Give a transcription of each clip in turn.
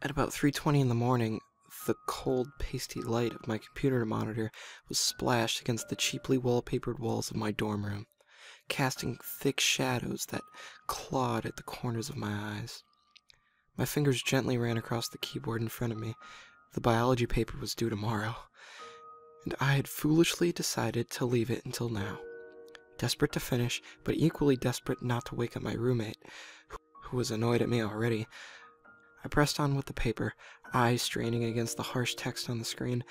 At about 3:20 in the morning, the cold, pasty light of my computer monitor was splashed against the cheaply wallpapered walls of my dorm room, casting thick shadows that clawed at the corners of my eyes. My fingers gently ran across the keyboard in front of me. The biology paper was due tomorrow, and I had foolishly decided to leave it until now. Desperate to finish, but equally desperate not to wake up my roommate, who was annoyed at me already, I pressed on with the paper, eyes straining against the harsh text on the screen.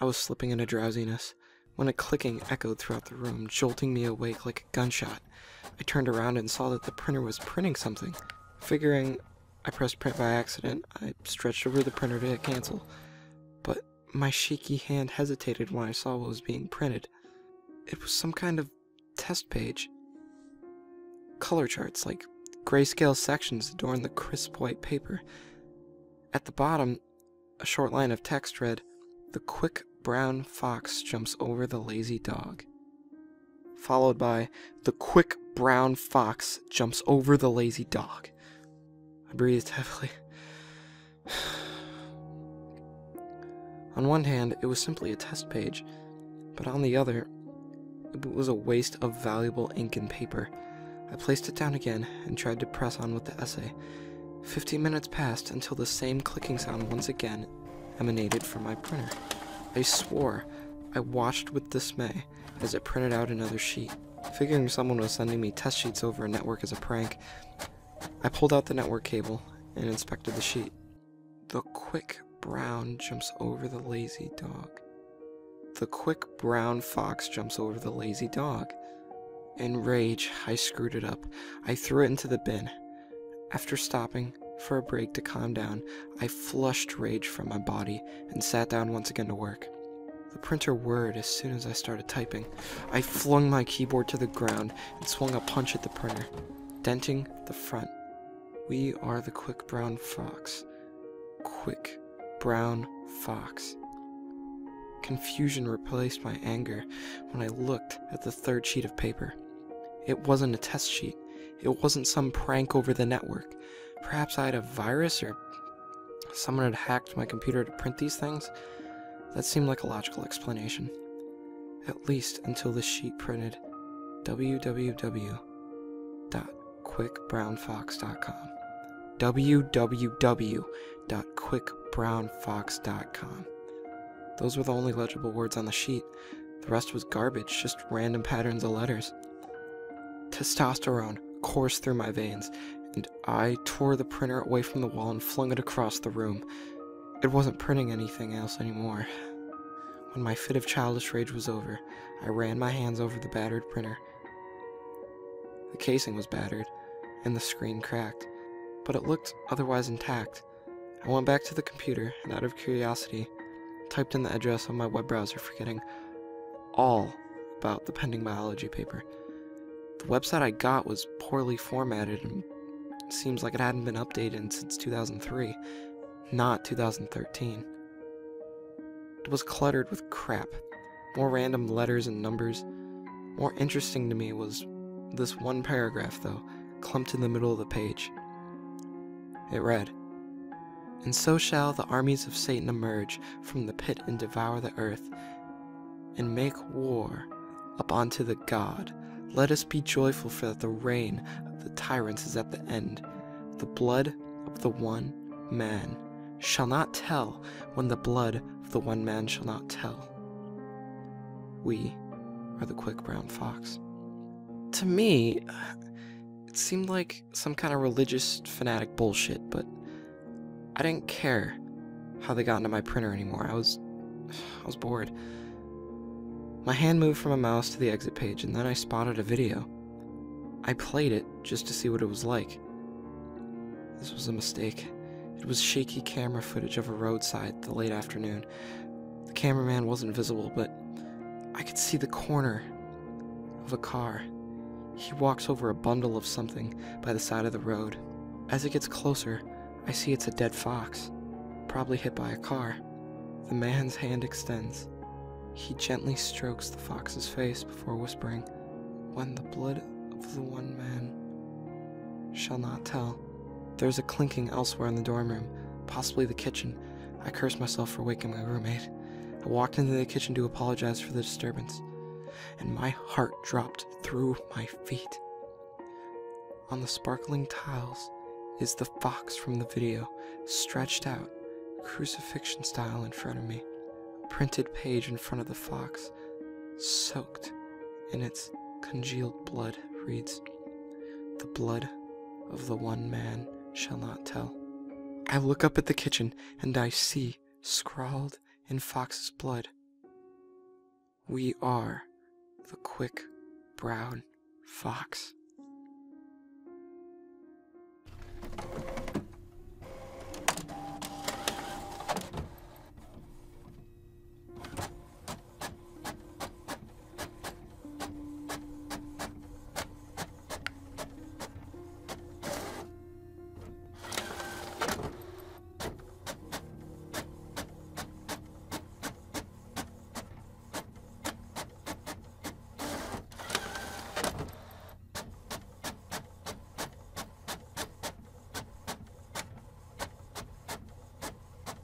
I was slipping into drowsiness when a clicking echoed throughout the room, jolting me awake like a gunshot. I turned around and saw that the printer was printing something. Figuring I pressed print by accident, I stretched over the printer to hit cancel. But my shaky hand hesitated when I saw what was being printed. It was some kind of test page. Color charts, like Grayscale sections adorned the crisp white paper. At the bottom, a short line of text read, The quick brown fox jumps over the lazy dog. Followed by, The quick brown fox jumps over the lazy dog. I breathed heavily. on one hand, it was simply a test page, but on the other, it was a waste of valuable ink and paper. I placed it down again and tried to press on with the essay. Fifteen minutes passed until the same clicking sound once again emanated from my printer. I swore I watched with dismay as it printed out another sheet. Figuring someone was sending me test sheets over a network as a prank, I pulled out the network cable and inspected the sheet. The quick brown jumps over the lazy dog. The quick brown fox jumps over the lazy dog. In rage, I screwed it up. I threw it into the bin. After stopping for a break to calm down, I flushed rage from my body and sat down once again to work. The printer whirred as soon as I started typing. I flung my keyboard to the ground and swung a punch at the printer, denting the front. We are the quick brown fox. Quick brown fox. Confusion replaced my anger when I looked at the third sheet of paper. It wasn't a test sheet. It wasn't some prank over the network. Perhaps I had a virus or someone had hacked my computer to print these things? That seemed like a logical explanation. At least until the sheet printed www.quickbrownfox.com. www.quickbrownfox.com. Those were the only legible words on the sheet. The rest was garbage, just random patterns of letters. Testosterone coursed through my veins, and I tore the printer away from the wall and flung it across the room. It wasn't printing anything else anymore. When my fit of childish rage was over, I ran my hands over the battered printer. The casing was battered, and the screen cracked, but it looked otherwise intact. I went back to the computer and, out of curiosity, typed in the address on my web browser, forgetting all about the pending biology paper. The website I got was poorly formatted and seems like it hadn't been updated since 2003, not 2013. It was cluttered with crap, more random letters and numbers. More interesting to me was this one paragraph, though, clumped in the middle of the page. It read, And so shall the armies of Satan emerge from the pit and devour the earth, and make war up unto the God let us be joyful, for that the reign of the tyrants is at the end. The blood of the one man shall not tell when the blood of the one man shall not tell. We are the quick brown fox. To me, it seemed like some kind of religious fanatic bullshit, but I didn't care how they got into my printer anymore. I was I was bored. My hand moved from a mouse to the exit page, and then I spotted a video. I played it just to see what it was like. This was a mistake. It was shaky camera footage of a roadside the late afternoon. The cameraman wasn't visible, but I could see the corner of a car. He walks over a bundle of something by the side of the road. As it gets closer, I see it's a dead fox, probably hit by a car. The man's hand extends. He gently strokes the fox's face before whispering, When the blood of the one man shall not tell. There's a clinking elsewhere in the dorm room. possibly the kitchen. I curse myself for waking my roommate. I walked into the kitchen to apologize for the disturbance, and my heart dropped through my feet. On the sparkling tiles is the fox from the video, stretched out, crucifixion style in front of me. Printed page in front of the fox, soaked in its congealed blood, reads The blood of the one man shall not tell. I look up at the kitchen and I see, scrawled in Fox's blood, We are the quick brown fox.